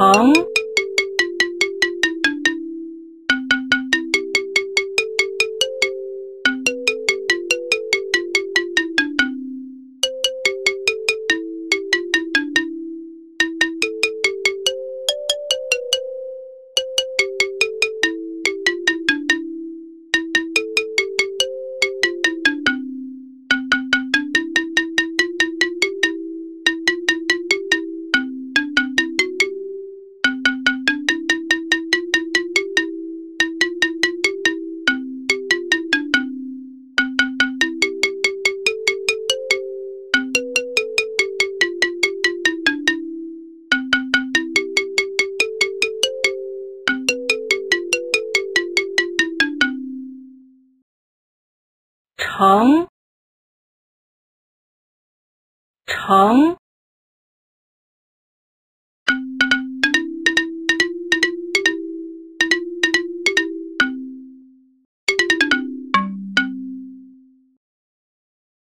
成，成，成。